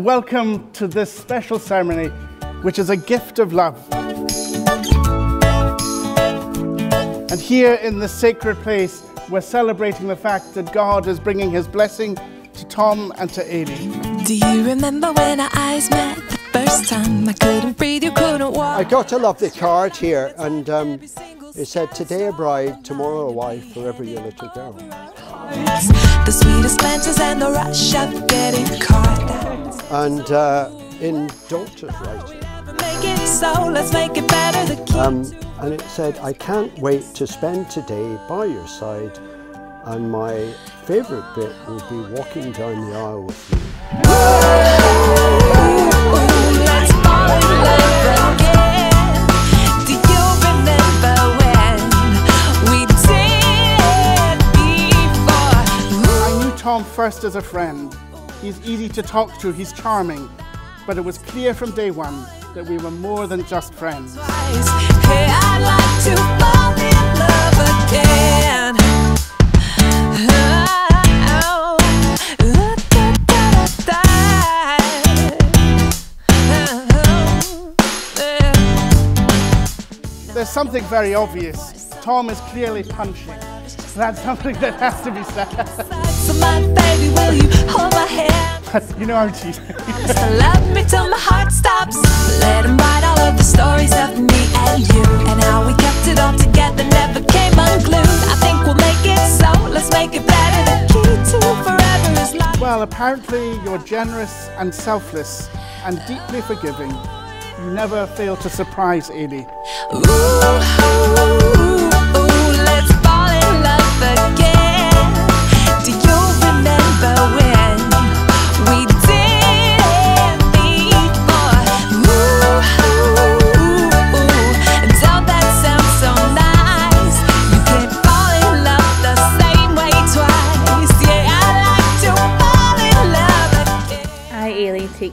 Welcome to this special ceremony, which is a gift of love. And here in this sacred place, we're celebrating the fact that God is bringing his blessing to Tom and to Eilidh. Do you remember when our eyes met the first time? I couldn't breathe, you couldn't walk. I got a lovely card here, and um, it said, Today a bride, tomorrow a wife, forever your little girl. The sweetest glances and the rush of getting caught out. And uh, in Doctor's writing, Make it so, let's make it better. The key um, and it said, I can't wait to spend today by your side, and my favourite bit will be walking down the aisle with you. Ooh, let's fall in love again. Do you remember when we did before? I knew Tom first as a friend. He's easy to talk to, he's charming. But it was clear from day one that we were more than just friends. There's something very obvious. Tom is clearly punching. That's something that has to be said. So my baby, will you hold my hand? You know I'm cheating. Love me till my heart stops. Let him write all of the stories of me and you. And how we kept it all together, never came unglued. I think we'll make it so. Let's make it better. The key to forever is love. Well, apparently you're generous and selfless and deeply forgiving. You never fail to surprise Eilidh. Ooh, ooh,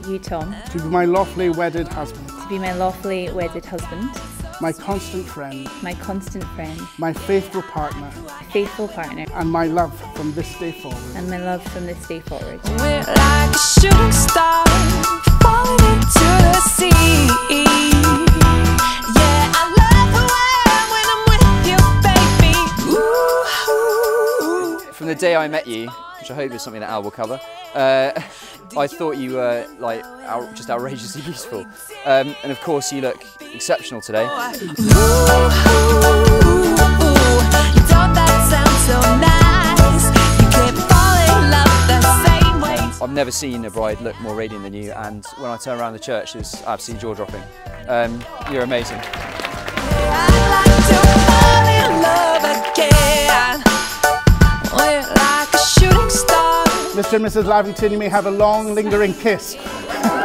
Eilidh, you, Tom, To be my lawfully wedded husband, to be my lawfully wedded husband, my constant friend, my constant friend, my faithful partner, faithful partner, and my love from this day forward. and my love from this day forward. We're like a shooting star falling into the sea. Yeah, I love the way when I'm with you, baby. Ooh. From the day I met you, which I hope is something that Al will cover, uh, I thought you were like out, just outrageously beautiful. Um, and of course, you look exceptional today. I've never seen a bride look more radiant than you, and when I turn around the church, it was absolutely jaw dropping. Um, you're amazing. Mr. and Mrs. Lavington, you may have a long, lingering kiss.